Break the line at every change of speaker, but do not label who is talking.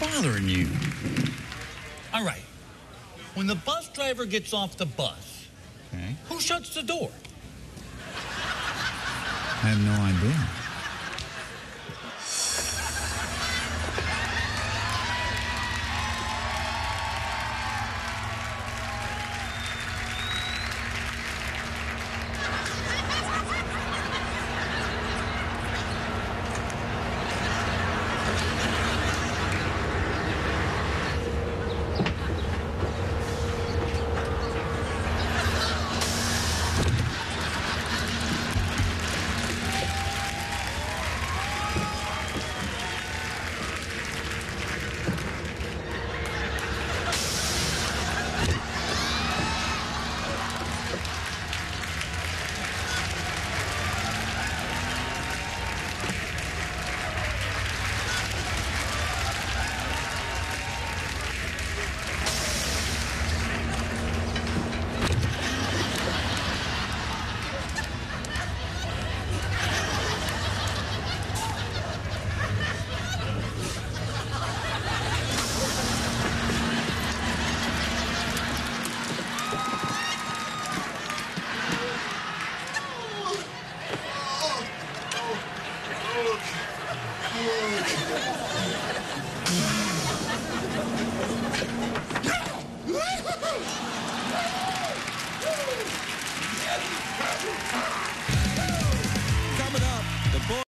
bothering you?
All right. When the bus driver gets off the bus,
Okay.
who shuts the door?
I have no idea. Look. Look.